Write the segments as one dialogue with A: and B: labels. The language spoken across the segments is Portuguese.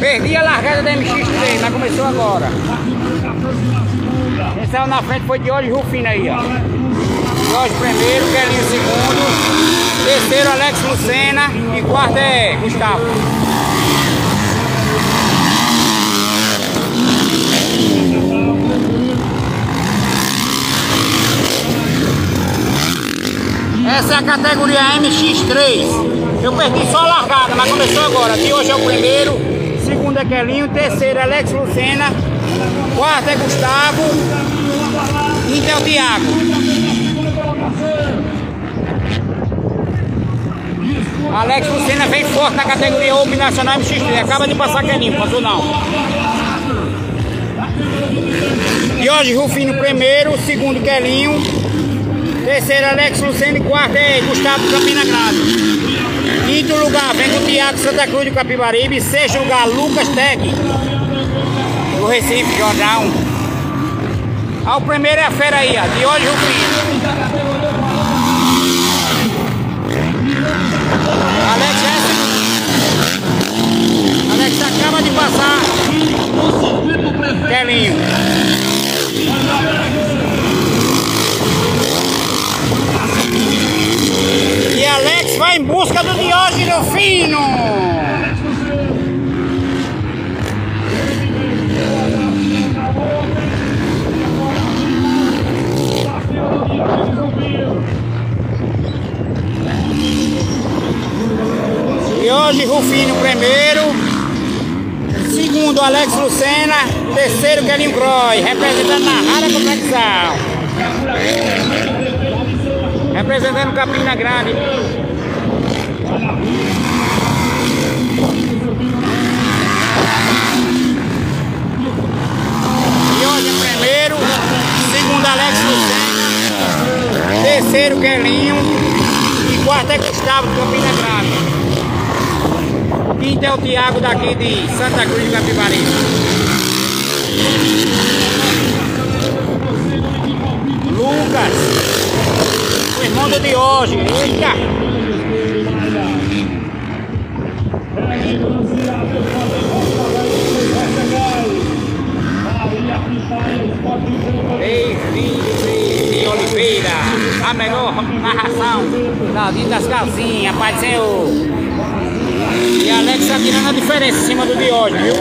A: Perdi a largada da MX3, mas começou agora. Quem saiu na frente foi de hoje Rufino aí, ó. Jorge primeiro, Kelinho segundo, terceiro Alex Lucena e quarto é Gustavo. Essa é a categoria MX3. Eu perdi só a largada, mas começou agora. De hoje é o primeiro, segundo é Kelinho, terceiro é Alex Lucena, quarto é Gustavo, quinto é o Thiago. Alex Lucena vem forte na categoria Open Nacional MX3. Acaba de passar Kelinho, passou não. E hoje Rufino primeiro, segundo Kelinho, terceiro Alex Lucena e quarto é Gustavo Campina Grande. Quinto lugar vem com o Thiago Santa Cruz de Capibaribe. Sexto lugar Lucas Teg do Recife, Jordão. Ah, o primeiro é a fera aí, ó, de hoje Rufino. Alex Alex acaba de passar Kelinho. E Alex vai em busca do Diógenes Fino. Hoje Rufino primeiro, segundo Alex Lucena, terceiro Kelinho Croy, representando na rara competição. Representando Campina Grande. É primeiro, segundo Alex Lucena, terceiro Kelinho e quarto é Gustavo de Campina Grande. Quinto é o Thiago daqui de Santa Cruz de Capibaribe. Oliveira, a melhor narração da vida das casinhas, Pai do Senhor. E Alex tá tirando a diferença em cima do hoje, viu?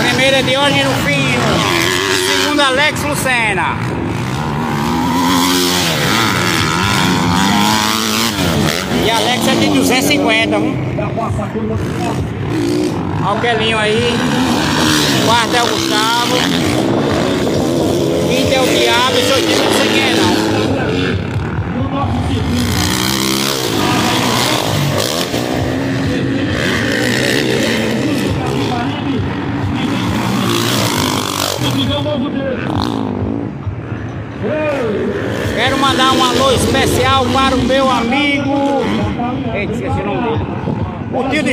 A: Primeiro é hoje no fim. Segundo Alex Lucena. E Alex é de 250, viu? Olha o Kelinho aí. Quarto é o Gustavo. Quinto é o Thiago. Esse oitavo eu não sei quem é não. Quero mandar um alô especial para o meu amigo. Eita, esqueci o nome dele. O tio de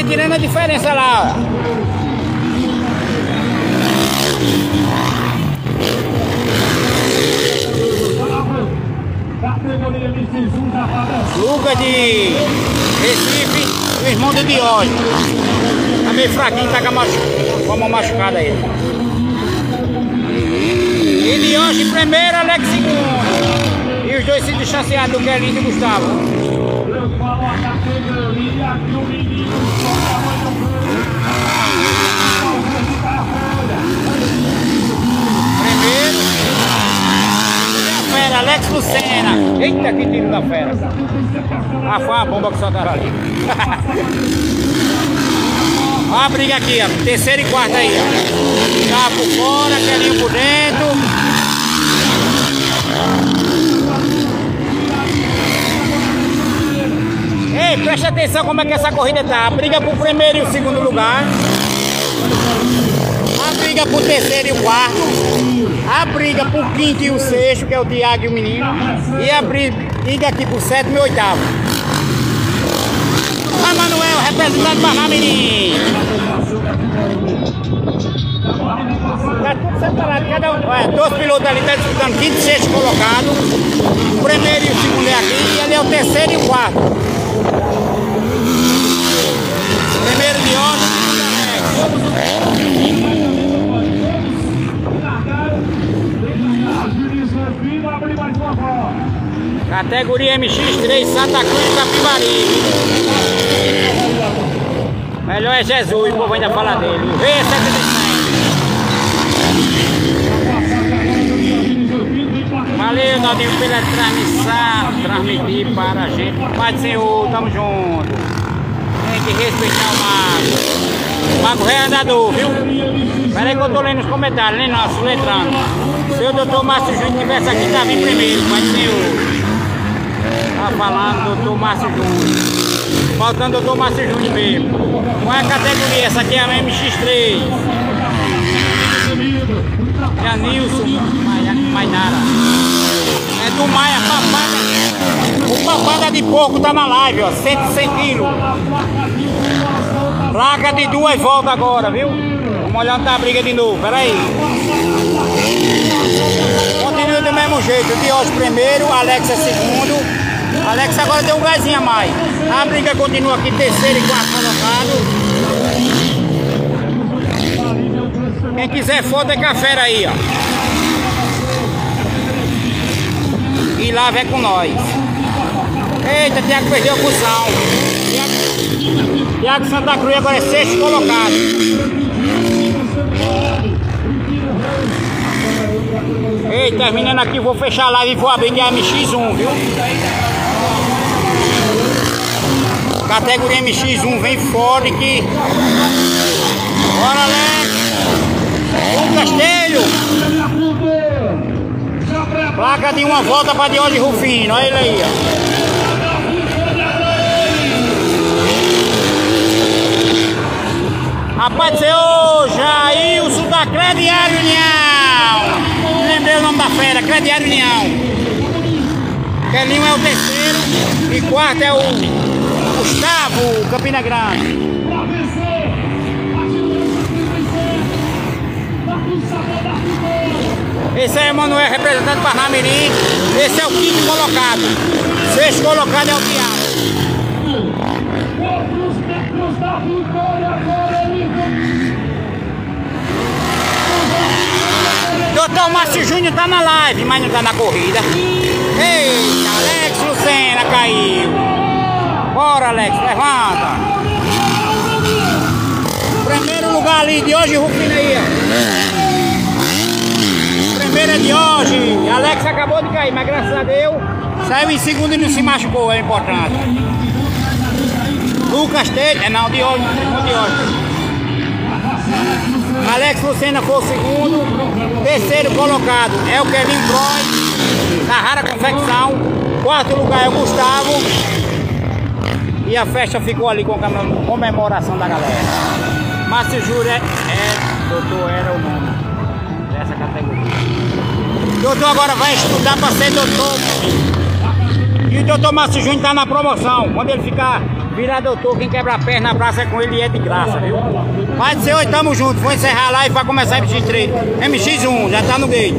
A: vem tirando a diferença lá, ó. Lucas de Recife, o irmão do Diógenes. Tá meio fraquinho, tá com a, machu... com a mão machucada aí. E Diógenes primeiro, Alex segundo. E os dois se distanciaram do Kelinho e do Gustavo. Primeiro. Fera, Alex Lucena. Eita, que tiro da fera. Ah, foi uma bomba que soltaram ali. Olha a briga aqui, ó. Terceiro e quarto aí, ó. Tá por fora, Kelinho por dentro. Preste atenção como é que essa corrida tá. A briga pro primeiro e o segundo lugar. A briga pro terceiro e o quarto. A briga pro quinto e o sexto, que é o Tiago e o menino. E a briga aqui pro sétimo e oitavo. A Manuel representando Barramirim. Tá tudo separado, cada um. É, dois pilotos ali estão tá disputando quinto e sexto colocado. O primeiro e o segundo é aqui, e ali é o terceiro e o quarto. Primeiro de onda, Categoria MX3 Santa Cruz Capivari. Melhor é Jesus, o povo ainda fala dele. V75. Valeu, Naldinho, pela transmissão, transmitir para a gente. Pai do Senhor, tamo junto. Tem que respeitar o mago. O mago é andador, viu? Pera aí que eu tô lendo os comentários, nem nosso, letrando. Se o doutor Márcio Júnior estivesse aqui, tava em primeiro, Pai do Senhor. Tá falando doutor Márcio Júnior. Faltando doutor Márcio Júnior mesmo. Qual é a categoria? Essa aqui é a MX3. É a Nilson Mainara do Maia, papada. O papada de porco tá na live, ó. 100 quilos. Placa de duas voltas agora, viu? Vamos olhar onde tá a briga de novo, peraí. Continua do mesmo jeito. Hoje primeiro, Alex é segundo. Alex agora deu um gásinho a mais. A briga continua aqui, terceiro e quarto colocado. Quem quiser foto é café aí, ó. E lá vem com nós. Eita, Tiago perdeu a cuzão. Tiago Santa Cruz agora é sexto colocado. Ei, terminando aqui, vou fechar a live e vou abrir de MX1, viu? Categoria MX1 vem fora aqui. Bora, Alex! Castelho! Placa de uma volta para hoje Rufino, olha ele aí, ó. Rapaz do Senhor, Jailson da Crediário União. Lembrei o nome da fera, Crediário União. Kelinho é o terceiro e quarto é o Gustavo Campina Grande. Esse é Emanuel representante para Ramirim. Esse é o quinto colocado. Sexto colocado é o Thiago. Doutor Márcio Júnior tá na live, mas não tá na corrida. Eita, Alex Lucena caiu. Bora, Alex, levanta. Primeiro lugar ali de hoje, Rufina aí, ó primeira de hoje. Alex acabou de cair, mas graças a Deus saiu em segundo e não se machucou, é importante. Lucas Tete, é não, de hoje, de hoje. Alex Lucena foi o segundo. Terceiro colocado é o Kevin Croy, da Rara Confecção. Quarto lugar é o Gustavo. E a festa ficou ali com a comemoração da galera. Márcio Júlia é, doutor, era o nome dessa categoria. Doutor agora vai estudar para ser doutor. E o doutor Márcio Júnior tá na promoção. Quando ele ficar virar doutor, quem quebra a perna na praça é com ele e é de graça, viu? Pai do Senhor, tamo junto. Vou encerrar a live para começar MX3. MX1, já tá no gate.